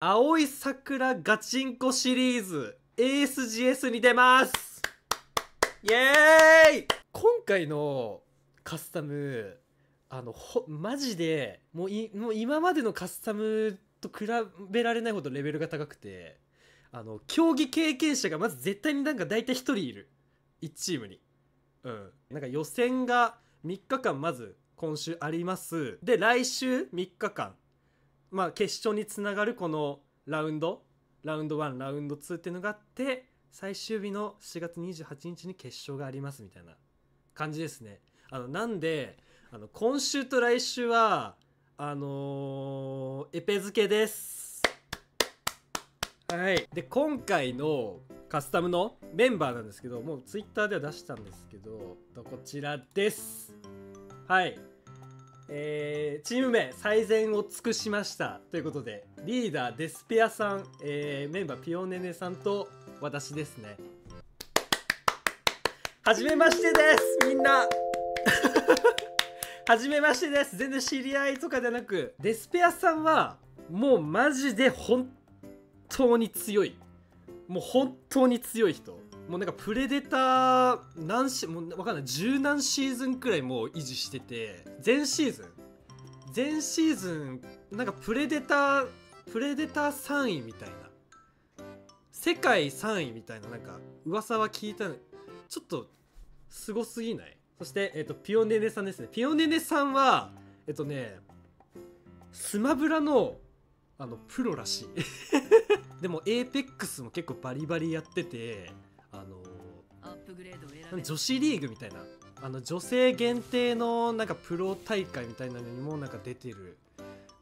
青い桜ガチンコシリーズ ASGS に出ます。イエーイ！今回のカスタムあのほマジでもういもう今までのカスタムと比べられないほどレベルが高くてあの競技経験者がまず絶対になんか大体1人いる。1チームに。うん。なんか予選が3日間まず今週あります。で来週3日間。まあ決勝につながるこのラウンドラウンド1ラウンド2っていうのがあって最終日の4月28日に決勝がありますみたいな感じですね。あのなんであの今週と来週はあのーエペ付けです。はい。で今回のカスタムのメンバーなんですけどもうツイッターでは出したんですけどこちらです。はいえーチーム名最善を尽くしましたということでリーダーデスペアさん、えーメンバーピオネネさんと私ですね。はじめましてですみんな。はじめましてです。全然知り合いとかじゃなくデスペアさんはもうマジで本当に強い。もう本当に強い人。もうなんかプレデター何シもう分かんない。十何シーズンくらいもう維持してて前シーズン。前シーズンなんかプレデタープレデター3位みたいな。世界3位みたいななんか噂は聞いたちょっとすごすぎない？そして、えっとピオネネさんですね。ピオネネさんはえっとねスマブラのあのプロらしい。でも APEX も結構バリバリやっててあのアップグレードを選べ女子リーグみたいな。あの女性限定のなんかプロ大会みたいなのにもなんか出てる。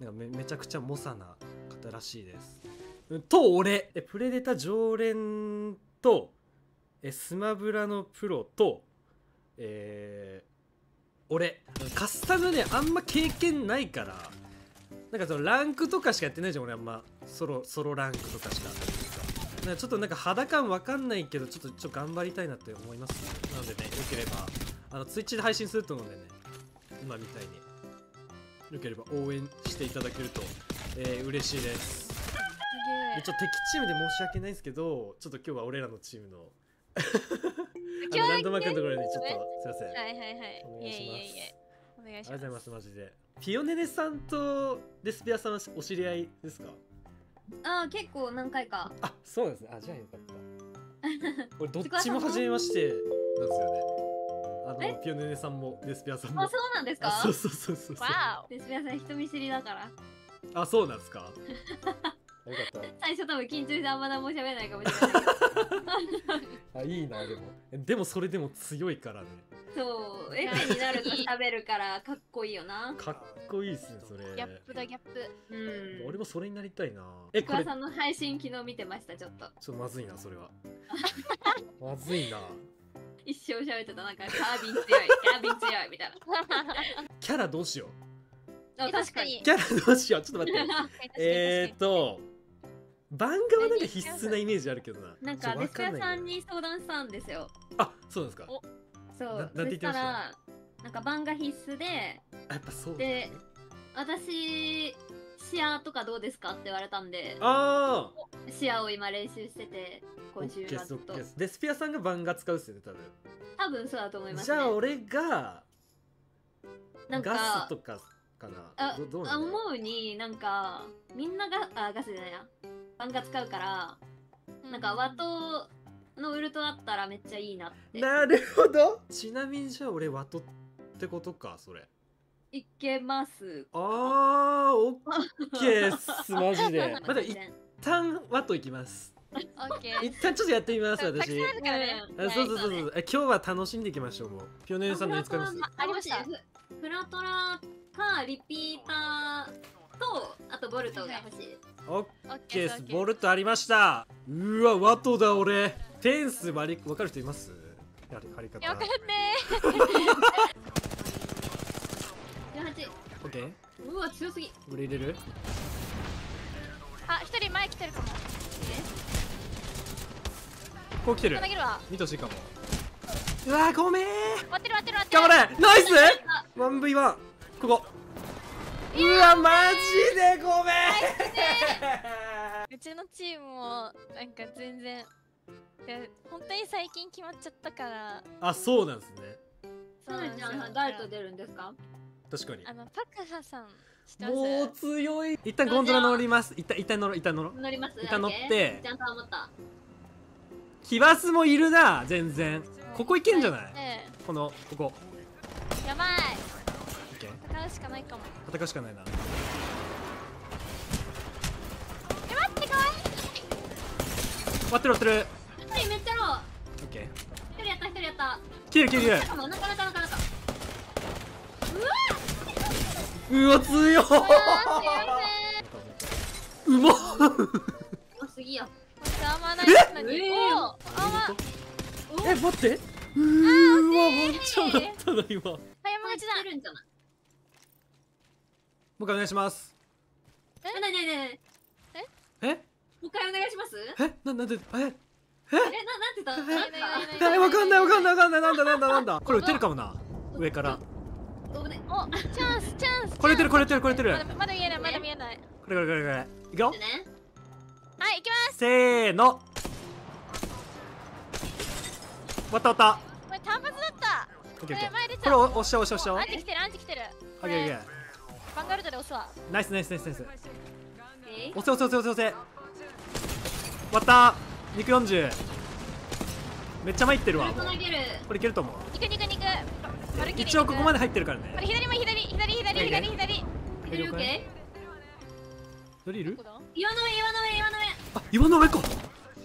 なんかめめちゃくちゃ猛者な方らしいです。うんと俺えプレデタ常連とえスマブラのプロとえー俺カスタムねあんま経験ないから。なんかそのランクとかしかやってないじゃん俺あんま。ソロソロランクとかしかちょっとなんか肌感わかんないけどちょっとちょっと頑張りたいなって思います。ねなのでねよければあのツイッチで配信すると思うんでね今みたいによければ応援していただけると、えー嬉しいです。すでちょっと敵チームで申し訳ないんですけどちょっと今日は俺らのチームの あのランドマークのところにちょっとすいません、はいはいはい。お願いします。いえいえいえお願いしまありがとうございますすマジで。ピオネネさんとデスペアさんはお知り合いですか？ああ結構何回か。あそうですね。あじゃあよかった。俺どっちも初めましてなんですよね。あのえ？ピオネネさんもデスペアさんも。あそうなんですか？あそうそうそうそうわデスペアさん人見知りだから。あそうなんですか？よかっ最初多分緊張してあんま何も喋れないかもしれない。た あいいなでも。えでもそれでも強いからねそうエペになると喋るからかっこいいよな。かっこいいっすねそれ。おギャップだギャップ。うん。俺もそれになりたいな。えこれ。さんの配信昨日見てましたちょっと。っとまずいなそれは。まずいな。一生喋ってたなんかカービン強いカービン強いみたい キャラどうしよなあえ確かに。うキャラどうしよう。ちょっと待って。えーっっと番画はなんか必須なイメージあるけどな。なんかデスペアんないさんに相談したんですよ。あそうなんですか。おそうそしたらなんか番が必須であやっぱそうで私シアとかどうですかって言われたんでああシアを今練習してて今週はずっと。デスピアさんが番画使うっすよね多分。多分そうだと思います、じね、ゃあ俺がなんかガスとかかな。あどどう思うになんかみんながあガスじゃないな番が使うからなんかワトのウルトあったらめっちゃいいなって。なるほど。ちなみにじゃあ俺ワトってことかそれ。いけます。あーオッケーっすマジで。まだ一旦ワトいきます。オッケー。一旦ちょっとやってみますたくさん私あるからね。あそうそうそうはいそうえ今日は楽しんでいきましょうもう。ピオネルさん何使います。あありました。フフラトラかリピーターとあとボルトが欲しい。オッオッケーっすボルトありました。うわワトだ俺。テンス割り分かる人います？やり張り方。わかんね。18オッケー。うわ強すぎ。これ入れる？あ一人前来てるかも。こう来てる。投げるわ。見てほしいかも。うわごめん。割ってる割ってる割ってる。頑張れ。ナイス。1v1 ここうわマジでごめん。うちのチームもなんか全然いや本当に最近決まっちゃったから。あそうなんですね。そうなんですよ。誰と出るんですか？確かに。あのパクハさんもう強い。一旦ゴンドラ乗ります。一旦一旦乗ろう一旦乗ろう。乗ります？一旦乗って。ちゃんと思った。キバスもいるな全然。ここいけんじゃない？え。このここ。えやばい戦うしかないかも。戦うしかないな。え待ってかわい割ってる割ってる。一人めっちゃローオッケー。一人やった一人やった。切る切る切る。しかもなかなかなかなかうわ強い。あーすいませんうまっ。多すぎや私あんまないえ？おおあんまえ待って。うーわワンチャンだったな今。も早口だ出るんじゃない？う一回お願いします。えなになになにえもう一回お願いしますええななんでえええななんて言ったええわかんないわかんないわかんないなんだなんだなんだこれ撃てるかもな上から言った危ねおチャンスチャンスこれ撃てるこれ撃てるこれ撃てるまだ見えないまだ見えないこれこれこれこれいくよはい行きますせーの終わった終わったこれ単発だったこれ前出ちこれゃう押しちゃおう押しちゃおう押しちゃうアンチ来てるアンチ来てるオッケーオッケーバンガルドで押すわナイスナイスナイスナイス。え？押せ押せ押せ押せ押せ。終わった。肉40めっちゃ参ってるわこれいけると思う。肉肉肉。一応ここまでで入ってるからこれね左も左。左左左左いけるオッいる？岩の上岩の上岩の上。あ岩の上か。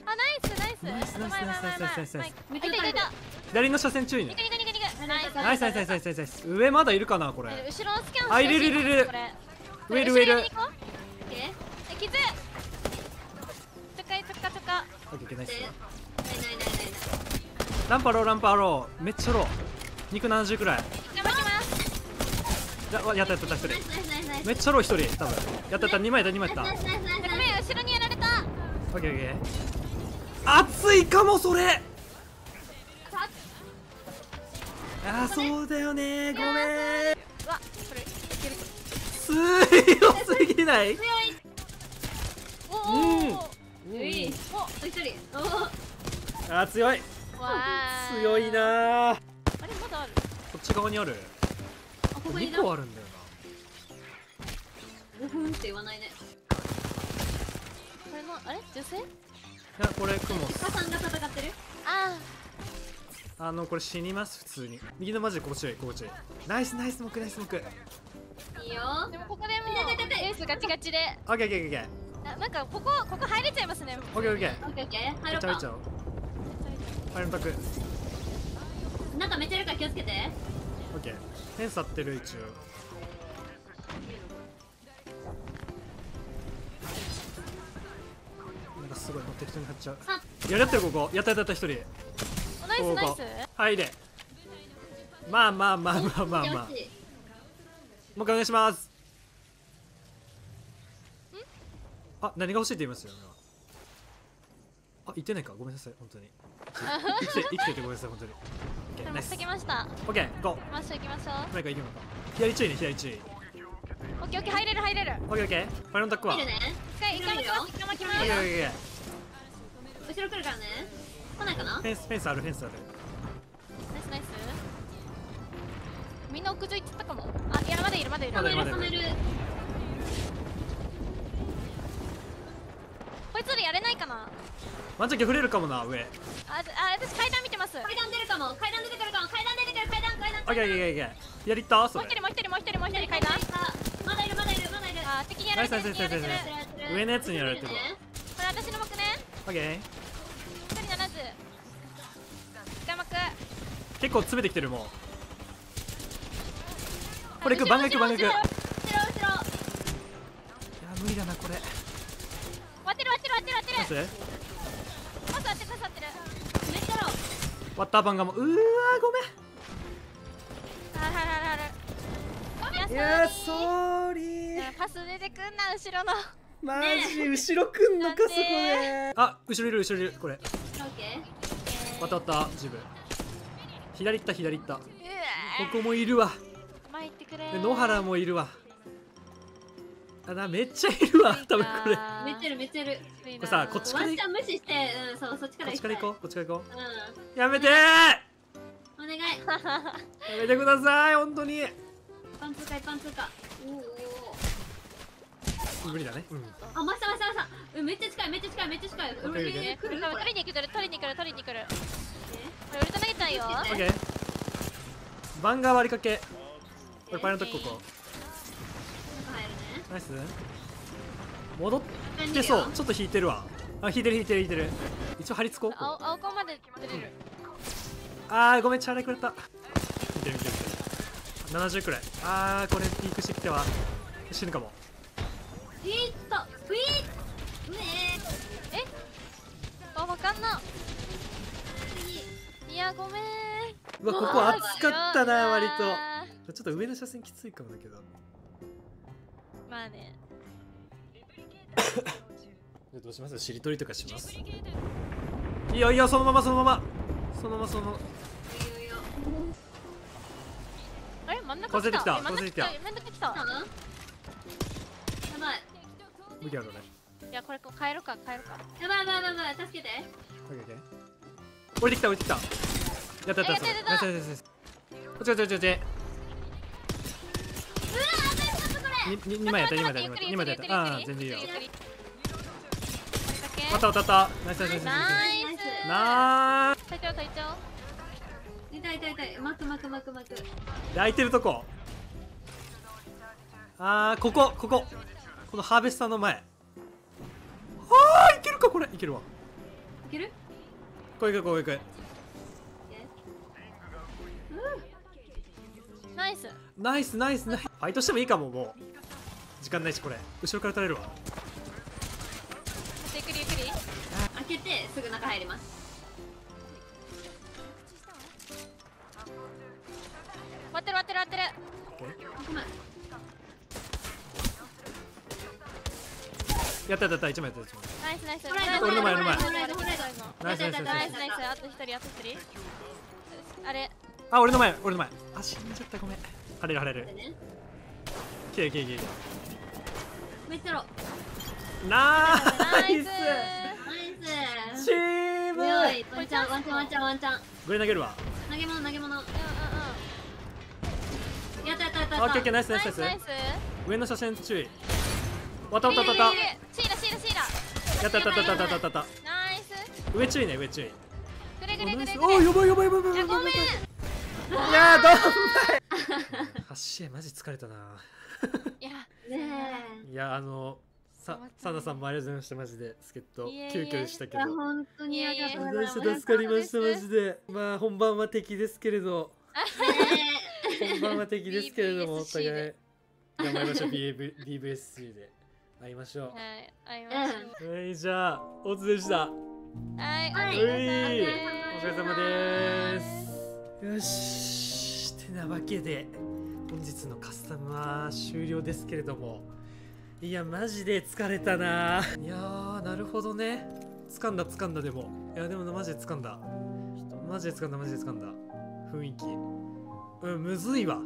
あナイスナイス。ナイスナイスナイスナイスナイスナイスナイス。前前前前。前あいたいたいた。左の車線注意ね。肉肉肉。肉ナイスナイスナイスナイスナイスナイスナイス上まだいるかなこれえ後ろのスキャンあいるいるいるいるこれ上いる上いる後ろに行こうオッケーえ傷ちょかいちょかちょかオッケーオッケーナイスナイスナイスナイスナイスナイス上まだいるかなこれ後ろスキャンあいるいるいるいる上いる上いる傷とかいとかとかオッケーナイスランパローランパローめっちゃロー肉70くらい頑張りますややったやったやった1人めっちゃロー1人多分やったやった2枚だ2枚やった後ろにやられたオッケーオッケー熱いかもそれあーそうだよね。ごめん。うわこれいける強すぎない強いおおおうん。ういおお一人おーあー強い。強いなー。あれまだある？こっち側にある？あここにい2た個あるんだよ5分って言わないね。これのあれ？女性？ないやこれクモス。母さんがあのこれ死にます普通に。右のマジでここ注意ここ注意ナイスナイススモークナイススモークいいよ。あでもここでもう痛い痛い痛いエースガチガチでオッケーオッケーオッケーあなんかここここ入れちゃいますねオッケーオッケー。オッケーオッケー。入ろうかめちゃめちゃファイルのタクなんかめっちゃいるから気をつけて。オッケー。フェンス張ってる一応。なんかすごいもう適当に貼っちゃう。さやるやってるここ。やったやったやった一人。おナイスナイス。入れ。まあまあまあまあまあまあ。もう一回お願いします。あ何が欲しいって言いましたよね。あ言ってないか。ごめんなさい本当に。生きて 生きててごめんなさい本当に。オッケーナイス。きました。オッケー。ゴー行きましょう。行きましょう。何かいけるのか左注意ね左注意オッケーオッケー入れる入れる。オッケーオッケー。ファイルのタックは？見るね。一回一回巻きます。一回巻きます。後ろ来るからね来ないかな？フェンスフェンスあるフェンスある。ナイスナイス。みんな屋上行っちゃったかも。あいやまだいるまだいる。まだいる冷める。こいつらやれないかな？ワンチャン触れるかもな上。あじあ私階段見てます。もう階段出るかも。階段出てくるかも。階段出てくる階段階段オッケーオッケーオッケーオッケー。左行ったそれ。一人もう一人もう一人もう一人階段。まだいるまだいるまだいる。あ敵にやられてる敵にやられてる上のやつにやられてるわ。これ私の幕ね。オッケー結構詰めてきてるもうこれ行く番外行く番外行く。いや無理だなこれ。終わってる終わってる終わってる終わってる。パス割ってるパス割ってる。めっちゃロー割った番がもううーわーごめん。あるあるあるいやーソソーリーパス出てくんな後ろの。マジ後ろくんのかそこで。あ後ろいる後ろいるこれ。オッケー。渡った自分左行った左行った。ここもいるわ。前行ってくれで野原もいるわ。ああなめっちゃいるわ。多分これ。めっちゃいるめっちゃいる。いいなれさこっちからワンチャン無視してうんそうそっちからっちから行こう？こっちから行こう？うやめてお願い。めてください本当に。パンツかいパンツかおお無理だね。うん。あマスターマスターマスターうんめっちゃ近いめっちゃ近いめっちゃ近い。うんオッケー。オッケーえ来るこれ取りに来る取りに来る取りに来るえこれウルト投げちゃうよ。オッケー。バンガー割りかけ。これパイのとここナイス。戻ってそう。ちょっと引いてるわ。あ引いてる引いてる引いてる。一応張り付こう。青青コンまで出れる。あーごめんチャーレくれた。見てる見てる見てる。70くらい。あーこれピークしてきては。死ぬかも。ピーッとピー。ッねえ？あわかんなごめん。うわここ暑かったな割あとちょっと上の車線きついかもだけど。ーまあね。どうします？しりとりとかします？いいよいいよそのままそのまま。そのままその。まあれ真ん中こせてきたえ真ん中こせてきた。真ん中来た。来たのやばい。無理あるね。いやこれこう変えるか変えるか。やばいやばいやばいやばい助けて。オッケーオッケー降りてきた降りてきたやったやったやったえやった。やったこっちこっちこっちこっち。にに二枚やった二枚やった待って二枚やったああー全然いいよゆっくりゆっくり渡った渡った。ナイスナイスナイスナイナイス。スナイス。隊長隊長痛い痛い痛い巻く巻く巻く巻くで空いてるとこあーこここここのハーベスターの前あーいけるかこれいけるわいけるこれいくこれいくナイス。ナイスナイスナイス。ファイトしてもいいかももう。時間ないしこれ。後ろから取れるわ。ゆっくりゆっくり。開けてすぐ中入ります。割ってる割ってる割ってる。やったやったやった一枚やった一枚。ナイスナイス。俺の前俺の前ナイスナイス。ナイスナイスナイス。あと一人あと一人。あれあ俺の前俺の前。あ死んじゃったごめん。晴れる晴れる。きれいきれいきれいめっちゃろナイス。ナイス。ナイス。チーム。ワンチャンワンチャンワンチャンワンチャン。これ投げるわ。投げ物投げ物。やうんうん。ったやったやったやった。あオッケーオッケーナイス。うんナイスナイス。上の車線注意。渡った渡った。やシーラシーラシーラ。やったやったやったやったやったナイス。上注意ね上注意。くれくれくれくれおーやばいやばいやばいやばいいやごめんいやーどんまい発信マジ疲れたな。いやねいやあのさサンダさんもありがとうございましたマジで。助っ人。急遽でしたけど。本当にありがとうございます。助かりましたマジで。まあ本番は敵ですけれど。本番は敵ですけれどもお BBSC 互いで頑張りましょう。BV BVSC で。会いましょはい会いましょう。はいじゃあおつでした。うはいははいいお疲れ様ですよしってなわけで本日のカスタムは終了ですけれども。いやマジで疲れたな。いやーなるほどね。掴んだ掴んだでも。いやでもマジで掴んだ。マジで掴んだマジで掴んだ。雰囲気。うんむずいわ。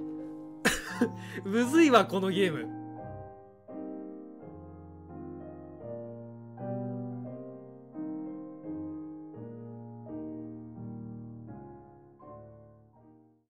むずいわこのゲーム。